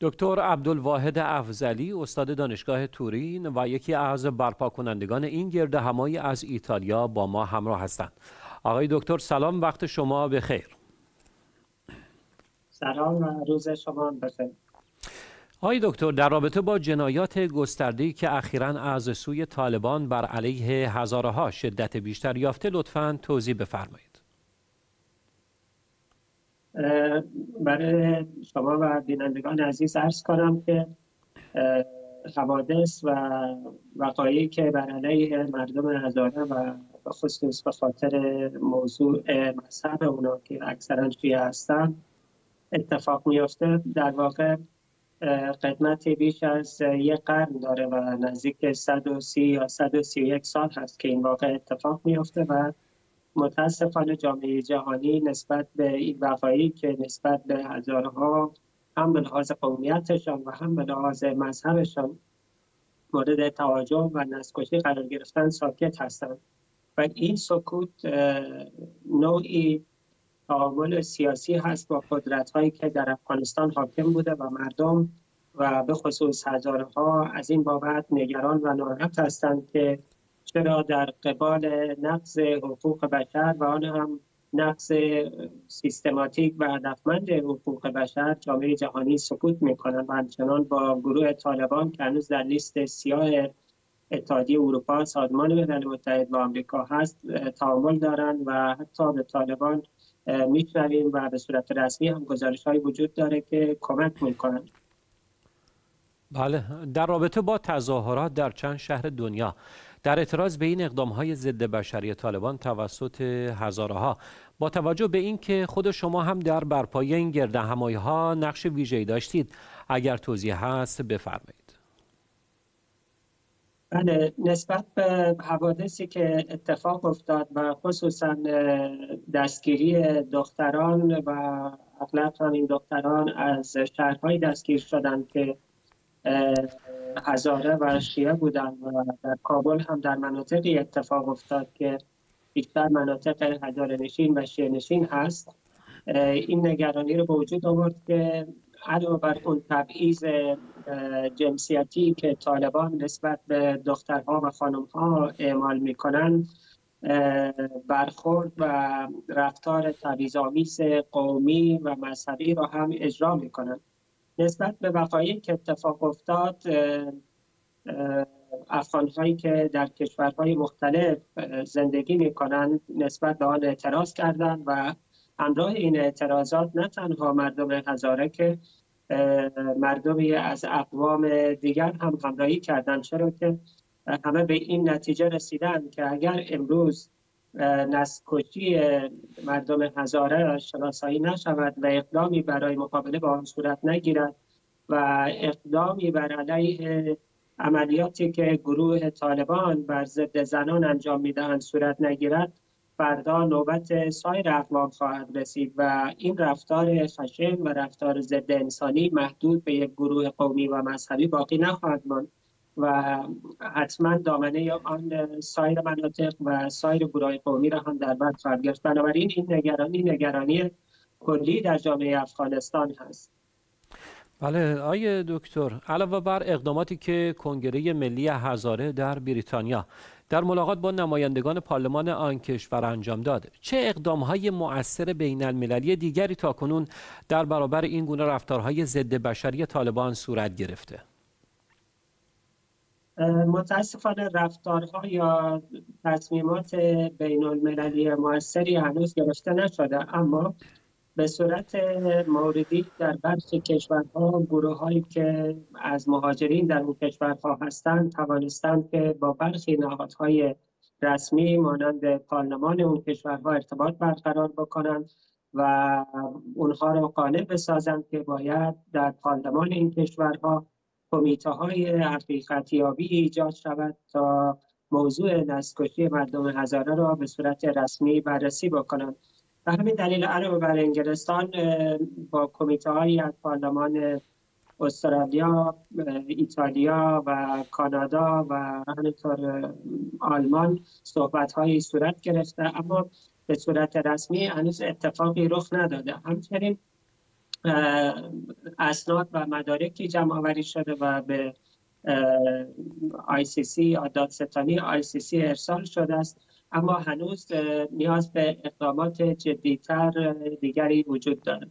دکتر عبدالواحد افزلی استاد دانشگاه تورین و یکی از برپا کنندگان این گرد همایی از ایتالیا با ما همراه هستند. آقای دکتر سلام وقت شما بخیر. سلام روز شما بخیر. آقای دکتر در رابطه با جنایات گسترده‌ای که اخیرا از سوی طالبان بر علیه هزارها شدت بیشتر یافته لطفا توضیح بفرمایید. برای شما و بینندگان عزیز ارز کنم که حوادث و وقایعی که بر علیه مردم هزاره و خصوص به خاطر موضوع مذهب اونا که اکثرا شیعه هستن اتفاق میافته. در واقع قدمت بیش از یک قرن داره و نزدیک 130 یا 131 سال هست که این واقع اتفاق میافته و متاسفانه جامعه جهانی نسبت به این وقایعی که نسبت به هزارها هم به لحاظ قومیتشان و هم به لحاظ مذهبشان مورد توجه و نسکشی قرار گرفتن ساکت هستند. و این سکوت نوعی تعامل سیاسی هست با قدرت هایی که در افغانستان حاکم بوده و مردم و به خصوص هزارها از این بابت نگران و ناراحت هستند که چرا در قبال نقض حقوق بشر و آن هم نقض سیستماتیک و هدفمند حقوق بشر جامعه جهانی سکوت می‌کنند و همچنان با گروه طالبان که هنوز در لیست سیاه اتحادیه اروپا سازمان ملل متحد و آمریکا هست تعامل دارند و حتی به طالبان میشنویم و به صورت رسمی هم گزارش های وجود داره که کمک می‌کنند. بله در رابطه با تظاهرات در چند شهر دنیا در اعتراض به این اقدام های ضد بشری طالبان توسط هزارها با توجه به اینکه خود شما هم در برپایی این گرد همایی ها نقش ویژه‌ای داشتید. اگر توضیح هست بفرمایید. بله نسبت به حوادثی که اتفاق افتاد و خصوصا دستگیری دختران و اغلب این دختران از شهرهای دستگیر شدند که هزاره و شیعه بودن و در کابل هم در مناطقی اتفاق افتاد که بیشتر مناطق هزاره نشین و شیعه نشین هست این نگرانی رو به وجود آورد که علاوه بر اون تبعیض جنسیتی که طالبان نسبت به دخترها و خانمها اعمال می‌کنن برخورد و رفتار تبعیض‌آمیز قومی و مذهبی را هم اجرا می‌کنند نسبت به وقایعی که اتفاق افتاد افغان هایی که در کشورهای مختلف زندگی می کنند نسبت به آن اعتراض کردند و همراه این اعتراضات نه تنها مردم هزاره که مردمی از اقوام دیگر هم همراهی کردند چرا که همه به این نتیجه رسیدن که اگر امروز نسکشی مردم هزاره شناسایی نشود و اقدامی برای مقابله با آن صورت نگیرد و اقدامی بر علیه عملیاتی که گروه طالبان بر ضد زنان انجام می‌دهند صورت نگیرد فردا نوبت سایر اقوام خواهد رسید و این رفتار خشن و رفتار ضد انسانی محدود به یک گروه قومی و مذهبی باقی نخواهد ماند. و حتما دامنه آن سایر مناطق و سایر گروه قومی را هم در بر خواهد گرفت. بنابراین این نگرانی نگرانی کلی در جامعه افغانستان هست. بله آیه دکتر علاوه بر اقداماتی که کنگره ملی هزاره در بریتانیا در ملاقات با نمایندگان پارلمان آن کشور انجام داد چه اقدام های مؤثر بین المللی دیگری تاکنون در برابر این گونه رفتارهای ضد بشری طالبان صورت گرفته؟ متاسفانه رفتارها یا تصمیمات بین المللی موثری هنوز گرفته نشده اما به صورت موردی در برخی کشورها گروه هایی که از مهاجرین در اون کشورها هستند توانستند که با برخی نهادهای رسمی مانند پارلمان اون کشورها ارتباط برقرار بکنند و اونها را قانع بسازند که باید در پارلمان این کشورها کمیته های حقیقتیابی ایجاد شود تا موضوع نسکشی مردم هزاره را به صورت رسمی بررسی بکنند. به همین دلیل علاوه بر انگلستان با کمیته های از پارلمان استرالیا، ایتالیا و کانادا و همینطور آلمان صحبت هایی صورت گرفته اما به صورت رسمی هنوز اتفاقی رخ نداده. همچنین اسناد و مدارکی جمع آوری شده و به آی سی سی یا دادستانی سی ارسال شده است. اما هنوز نیاز به اقدامات جدیتر دیگری وجود دارد.